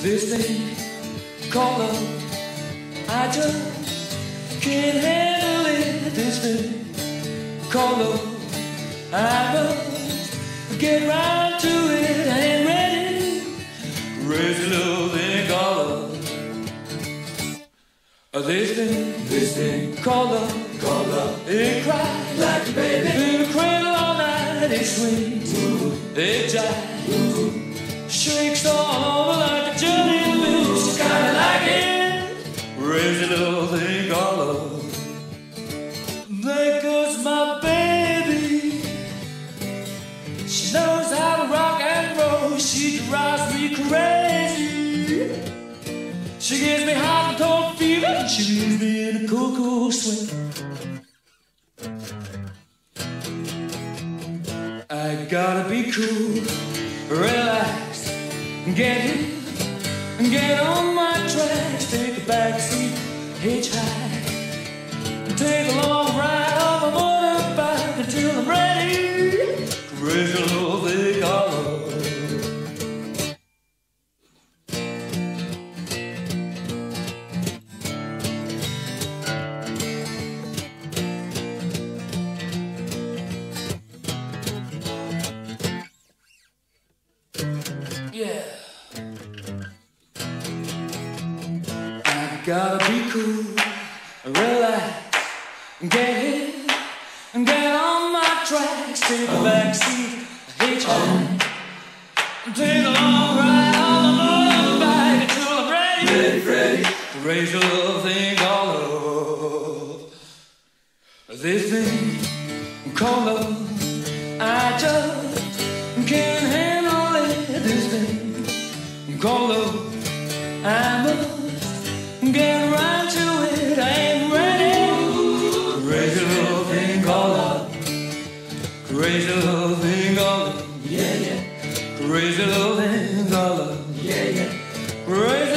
This thing called love, I just can't handle it. Called love, I must get right to it. I ain't ready. Raise a love. Uh, this thing, this thing called love, called. It cries like a baby in the cradle all night. It swings, it jives it. A little thing called love. There goes my baby. She knows how to rock and roll. She drives me crazy. She gives me hot and cold fever. She leaves me in a cool, cool swing. I gotta be cool, relax, and get in, get on my hitchhike, take a long ride on my motorbike until I'm ready. Love. Gotta be cool, relax, get in, and get on my tracks, take a backseat, hitchhike, take a long ride on the motorbike until I'm ready, ready, ready, raise a little thing called love. This thing called love, I just can't handle it. This thing called love, I must Get round to it, I ain't ready. Crazy little thing called love. Crazy little thing called love. Yeah, yeah. Crazy little thing called love. Yeah, yeah. Crazy